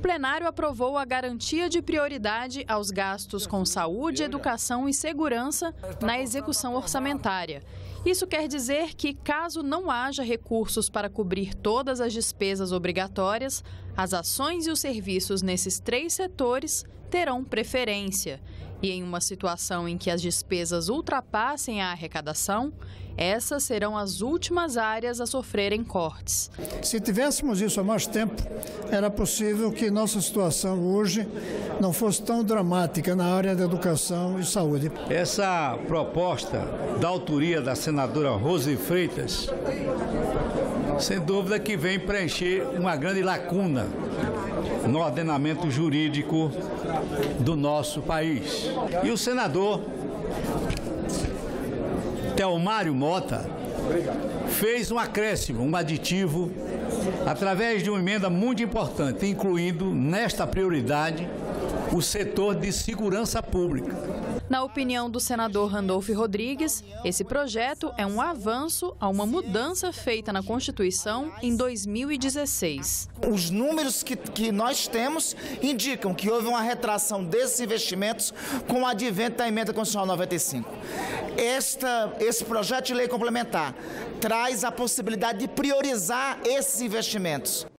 plenário aprovou a garantia de prioridade aos gastos com saúde, educação e segurança na execução orçamentária. Isso quer dizer que, caso não haja recursos para cobrir todas as despesas obrigatórias, as ações e os serviços nesses três setores terão preferência. E em uma situação em que as despesas ultrapassem a arrecadação, essas serão as últimas áreas a sofrerem cortes. Se tivéssemos isso há mais tempo, era possível que nossa situação hoje não fosse tão dramática na área da educação e saúde. Essa proposta da autoria da senadora Rose Freitas, sem dúvida que vem preencher uma grande lacuna no ordenamento jurídico do nosso país. E o senador Telmário Mota fez um acréscimo, um aditivo, através de uma emenda muito importante, incluindo nesta prioridade o setor de segurança pública. Na opinião do senador Randolfo Rodrigues, esse projeto é um avanço a uma mudança feita na Constituição em 2016. Os números que, que nós temos indicam que houve uma retração desses investimentos com o advento da emenda constitucional 95. Esta, esse projeto de lei complementar traz a possibilidade de priorizar esses investimentos.